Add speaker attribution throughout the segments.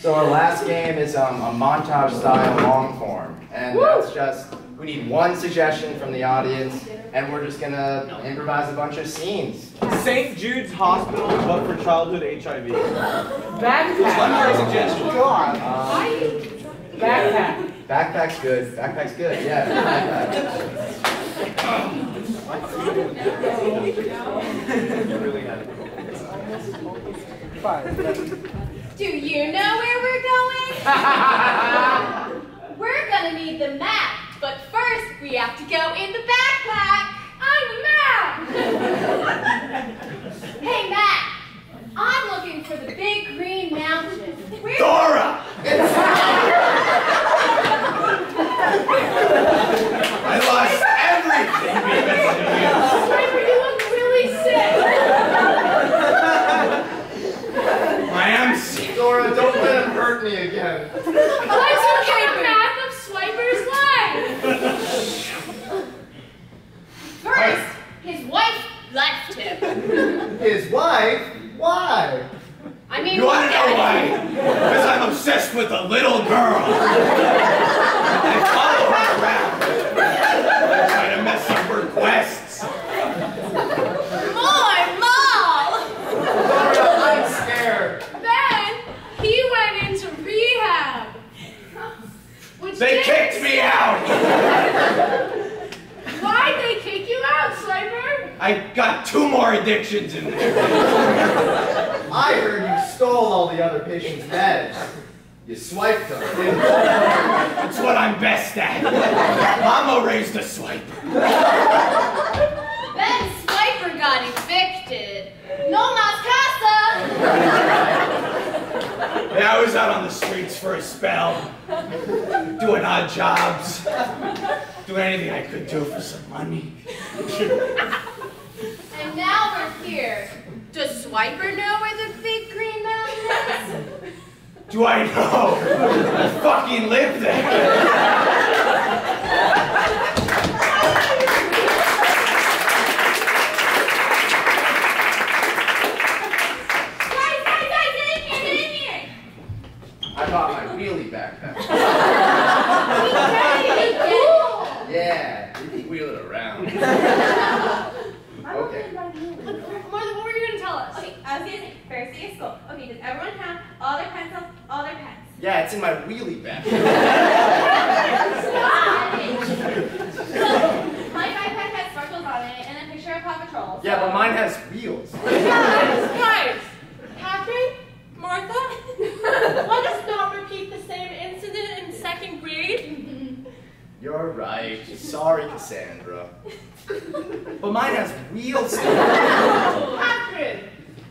Speaker 1: So our last game is um, a montage style long form. And that's just, we need one suggestion from the audience, and we're just gonna improvise a bunch of scenes.
Speaker 2: St. Jude's Hospital, but for childhood HIV.
Speaker 3: Backpack.
Speaker 2: One more suggestion.
Speaker 3: God.
Speaker 1: Um,
Speaker 3: Backpack.
Speaker 1: backpack's good, backpack's good, yeah, backpack.
Speaker 4: Do you know where we're going? we're gonna need the map, but first we have to go in the backpack. I'm the map. hey, Matt. I'm looking for the big green mountain. Where
Speaker 5: Dora! I lost everything because of you.
Speaker 4: Swiper, you look really sick.
Speaker 5: I am sick.
Speaker 1: Dora, don't let him hurt me again.
Speaker 4: Let's look at a map of Swiper's life. First, his wife left him.
Speaker 1: His wife? Why?
Speaker 4: I mean,
Speaker 5: You want to know why? Because I'm obsessed with a little girl. I follow her around. I try to mess up her quests.
Speaker 4: More mall.
Speaker 1: I'm scared.
Speaker 4: Then he went into rehab. Which
Speaker 5: They
Speaker 4: did-
Speaker 5: kicked me out.
Speaker 4: Why'd they kick you out, Swiper?
Speaker 5: I got two more addictions in there.
Speaker 1: I heard you stole all the other patients' meds. You swiped them, didn't you?
Speaker 5: That's what I'm best at. Mama raised a swiper.
Speaker 4: Then Swiper got evicted. No mas casa.
Speaker 5: Yeah, I was out on the streets for a spell, doing odd jobs, doing anything I could do for some money.
Speaker 4: And now we're here. Know where the big green mountain is?
Speaker 5: Do I know? I fucking live there.
Speaker 4: Guys, guys, guys, get in here, get in here.
Speaker 1: I bought my wheelie backpack.
Speaker 4: Hey, cool.
Speaker 1: Yeah, you can wheel it around. Okay.
Speaker 4: Martha, what were you gonna tell us?
Speaker 6: Okay, I was gonna say, first day of school. Okay, does everyone have all their pencils, all their pens?
Speaker 1: Yeah, it's in my wheelie backpack.
Speaker 6: My backpack has sparkles on it and a picture of Paw Patrol.
Speaker 1: Yeah, but mine has wheels.
Speaker 7: Guys, Catherine, Martha, let us not repeat the same incident in second grade.
Speaker 1: You're right. Sorry, Cassandra. But mine has wheels.
Speaker 7: Catherine,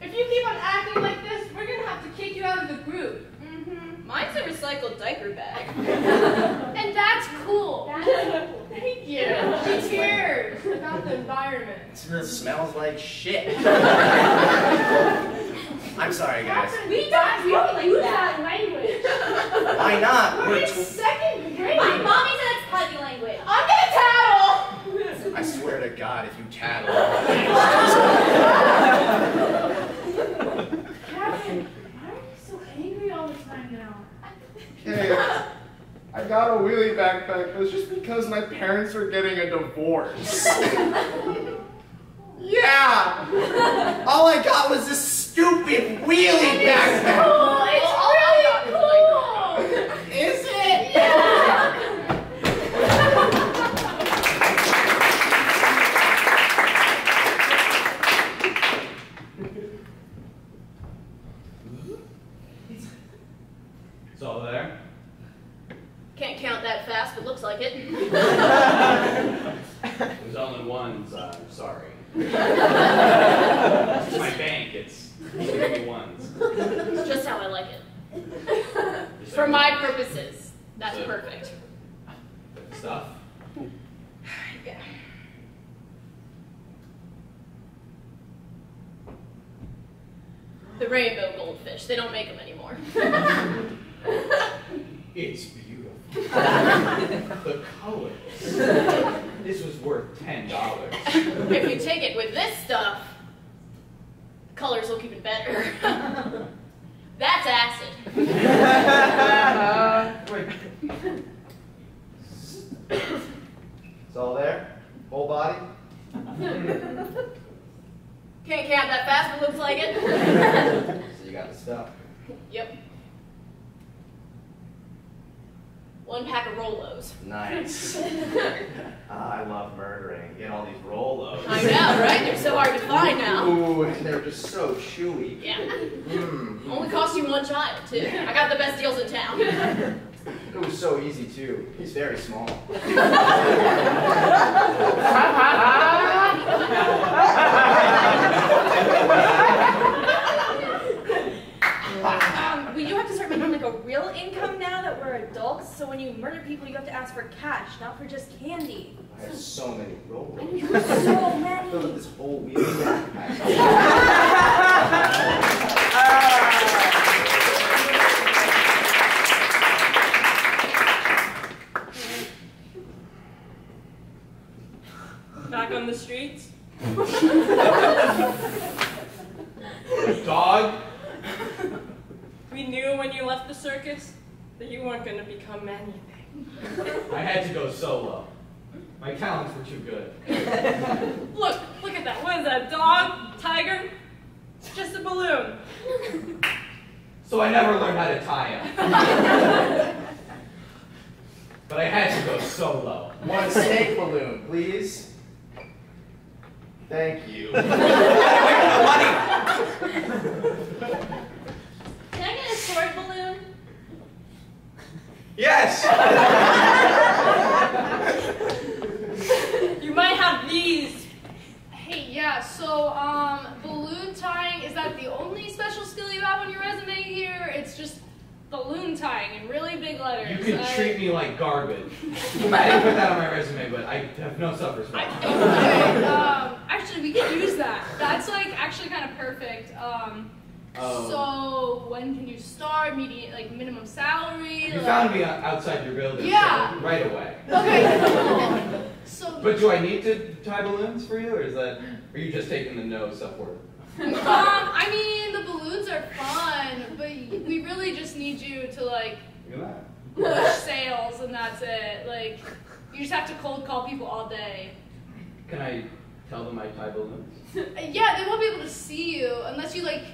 Speaker 7: if you keep on acting like this, we're gonna have to kick you out of the group.
Speaker 4: Mm-hmm. Mine's a recycled diaper bag.
Speaker 7: And that's cool.
Speaker 4: Thank you.
Speaker 7: She cares about the environment.
Speaker 1: It smells like shit. I'm sorry, guys.
Speaker 7: We don't really use that language.
Speaker 1: Why not?
Speaker 7: We're
Speaker 1: We're
Speaker 7: in second grade.
Speaker 6: My mommy said it's putty language.
Speaker 7: I'm gonna tattle.
Speaker 1: I swear to God, if you tattle.
Speaker 7: Catherine, why are you so angry all the time now?
Speaker 1: Hey, I got a wheelie backpack, but it's just because my parents are getting a divorce. yeah! All I got was this stupid wheelie backpack!
Speaker 7: Oh, it's really cool.
Speaker 1: Is it?
Speaker 7: Yeah.
Speaker 2: It's all there.
Speaker 4: Can't count that fast, but looks like it.
Speaker 8: There's only ones, I'm sorry. It's my bank, it's only ones.
Speaker 4: It's just how I like it. For my purposes, that's perfect.
Speaker 8: Stuff.
Speaker 4: Yeah. The rainbow goldfish, they don't make them anymore.
Speaker 8: It's beautiful. the colors. This was worth ten dollars.
Speaker 4: if you take it with this stuff, the colors look even better. That's acid it's
Speaker 1: all there? Whole body?
Speaker 4: Can't count that fast, but looks like it.
Speaker 1: so you got the stuff.
Speaker 4: Yep. One pack of Rolos.
Speaker 1: Nice. Ah, I love murdering. Get all these Rolos.
Speaker 4: I know, right? They're so hard to find now.
Speaker 1: Ooh, and they're just so chewy.
Speaker 4: Yeah.
Speaker 1: Mmm.
Speaker 4: Only cost you one child, too. I got the best deals in town.
Speaker 1: It was so easy too. He's very small.
Speaker 6: Um, we do have to start making like a real income now that we're adults. So when you murder people, you have to ask for cash, not for just candy.
Speaker 1: I have so many Rolos.
Speaker 6: You have so many.
Speaker 1: Fill up this whole wheel.
Speaker 9: Back on the streets.
Speaker 5: Dog?
Speaker 9: We knew when you left the circus that you weren't going to become anything.
Speaker 5: I had to go solo. My talents were too good.
Speaker 9: Look, look at that. What is that? Dog? Tiger? It's just a balloon.
Speaker 5: So I never learned how to tie him. but I had to go solo.
Speaker 1: One snake balloon, please. Thank you.
Speaker 6: Can I get a sword balloon?
Speaker 5: Yes!
Speaker 9: You might have these.
Speaker 7: Hey, yeah, so, um, balloon tying, is that the only special skill you have on your resume here? It's just balloon tying in really big letters.
Speaker 5: You can
Speaker 7: I-
Speaker 5: treat me like garbage. I didn't put that on my resume, but I have no
Speaker 7: I,
Speaker 5: self-respect.
Speaker 7: okay, um, actually, we could use that. That's, like, actually kind of perfect. Um,
Speaker 5: Oh.
Speaker 7: so, when can you start? Median, like, minimum salary?
Speaker 5: You
Speaker 7: like-
Speaker 5: found me outside your building,
Speaker 7: Yeah.
Speaker 5: so right away.
Speaker 7: Okay. So,
Speaker 5: But do I need to tie balloons for you, or is that, are you just taking the no self-worth?
Speaker 7: um, I mean, the balloons are fun, but we really just need you to, like, push sales and that's it. Like, you just have to cold call people all day.
Speaker 5: Can I tell them I tie balloons?
Speaker 7: Yeah, they won't be able to see you unless you like.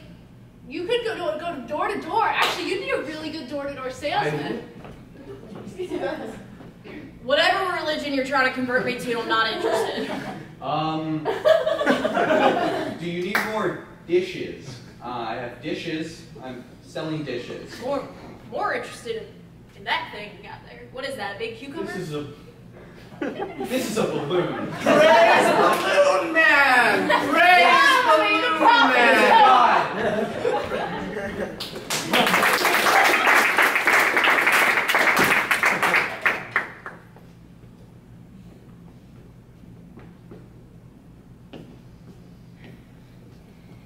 Speaker 7: You could go to, go door to door. Actually, you'd be a really good door to door salesman.
Speaker 4: Whatever religion you're trying to convert me to, I'm not interested.
Speaker 5: Um, do you need more dishes? Uh, I have dishes. I'm selling dishes.
Speaker 4: More, more interested in, in that thing you got there. What is that? A big cucumber?
Speaker 5: This is a, this is a balloon.
Speaker 1: Praise Balloon Man! Praise
Speaker 4: Yeah, I mean, the
Speaker 1: Balloon
Speaker 4: prophets.
Speaker 1: Man!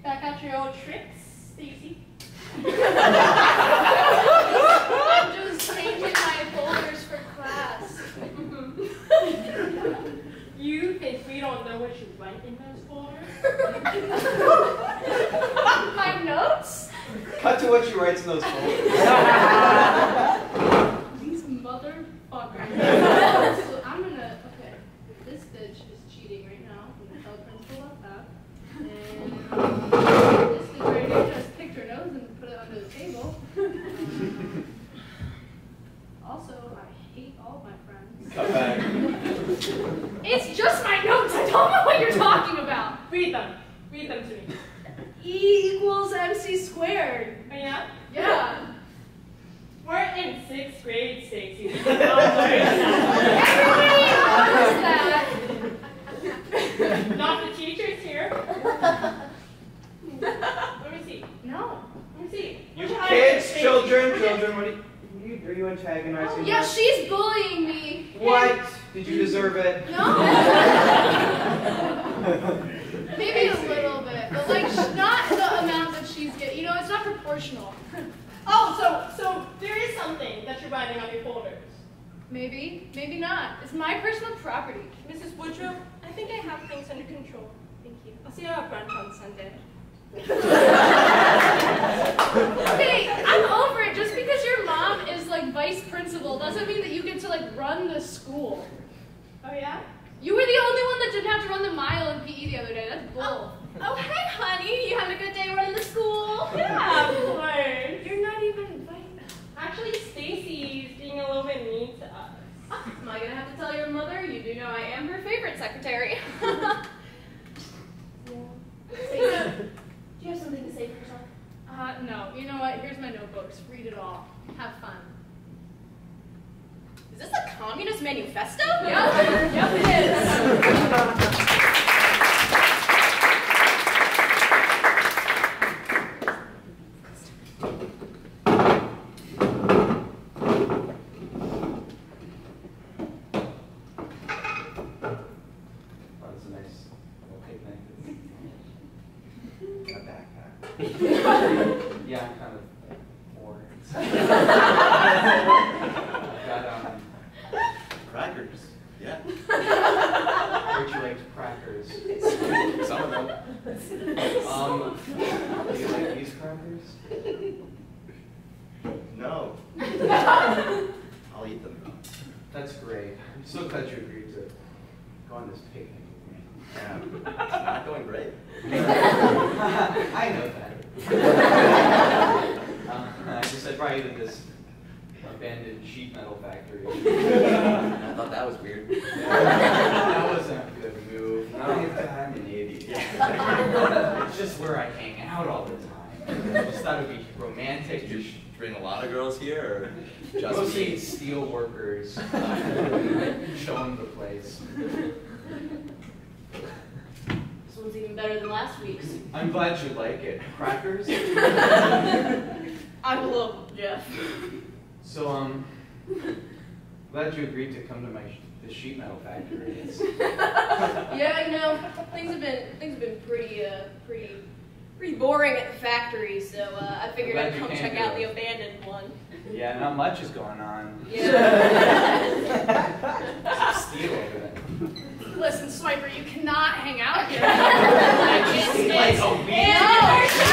Speaker 9: Back out your old tricks, Stacy.
Speaker 7: I'm just changing my folders for class.
Speaker 9: You think we don't know what you write in those folders?
Speaker 7: my notes?
Speaker 5: Cut to what she writes in those folders.
Speaker 7: These motherfuckers. so I'm gonna. Okay, this bitch is cheating right now. I'm gonna tell the principal about that. And this bitch right here just picked her nose and put it under the table. Um, also, I hate all my friends.
Speaker 5: Cut back.
Speaker 7: It's just my notes. I don't know what you're talking about.
Speaker 9: Read them. Read them to me.
Speaker 7: E equals MC squared.
Speaker 9: Oh, yeah?
Speaker 7: Yeah.
Speaker 9: We're in sixth grade, Stacy. We
Speaker 7: Everybody knows that.
Speaker 9: Not the teachers here. Let me see.
Speaker 7: No.
Speaker 9: Let me see.
Speaker 5: You
Speaker 9: Which eye
Speaker 5: kids,
Speaker 9: is it?
Speaker 5: children, children, what are you, you- are you antagonizing
Speaker 7: Yeah,
Speaker 5: her?
Speaker 7: she's bullying me.
Speaker 5: What? Did you deserve it?
Speaker 7: No. Maybe a little bit, but like sh- not the amount that she's getting. You know, it's not proportional.
Speaker 9: Oh, so so there is something that you're writing on your folders.
Speaker 7: Maybe, maybe not. It's my personal property.
Speaker 9: Mrs. Woodrow, I think I have things under control. Thank you. I'll see you at brunch on Sunday.
Speaker 7: Okay, I'm over it. Just because your mom is like vice principal doesn't mean that you get to like run the school.
Speaker 9: Oh yeah?
Speaker 7: You were the only one that didn't have to run the mile in PE the other day. That's bull.
Speaker 6: Oh, oh hey, honey. You having a good day running the school?
Speaker 9: Yeah, of course.
Speaker 6: You're not even invited.
Speaker 9: Actually, Stacy's being a little bit mean to
Speaker 4: all. Have fun. Is this a communist manifesto?
Speaker 7: Yep. yep, it is.
Speaker 5: Oh, that's a nice little picnic.
Speaker 1: A backpack.
Speaker 5: Yeah, I'm kind of bored. I've got um,
Speaker 1: Crackers. Yeah.
Speaker 5: Rachel crackers.
Speaker 1: Some of them.
Speaker 5: Um, do you like these crackers?
Speaker 1: No. I'll eat them.
Speaker 5: That's great. I'm so glad you agreed to go on this picnic with me.
Speaker 1: Yeah. It's not going great.
Speaker 5: I know that. uh, I just I brought you to this abandoned sheet metal factory.
Speaker 1: I thought that was weird.
Speaker 5: that wasn't a good move. I'm an idiot. It's just where I hang out all the time. I just thought it'd be romantic.
Speaker 1: Did you bring a lot of girls here, or just
Speaker 5: Mostly
Speaker 1: me?
Speaker 5: steel workers. uh, show them the place.
Speaker 4: This one's even better than last week's.
Speaker 5: I'm glad you like it. Crackers?
Speaker 4: I love Jeff.
Speaker 5: So, um, glad you agreed to come to my sh- the sheet metal factory. It's,
Speaker 4: Yeah, you know, things have been things have been pretty uh pretty pretty boring at the factory, so uh, I figured I'd come check out
Speaker 5: it.
Speaker 4: the abandoned one.
Speaker 5: yeah, not much is going on.
Speaker 4: Yeah.
Speaker 5: Steel over there.
Speaker 7: Listen, Swiper, you cannot hang out here.
Speaker 4: It's-
Speaker 5: like a week.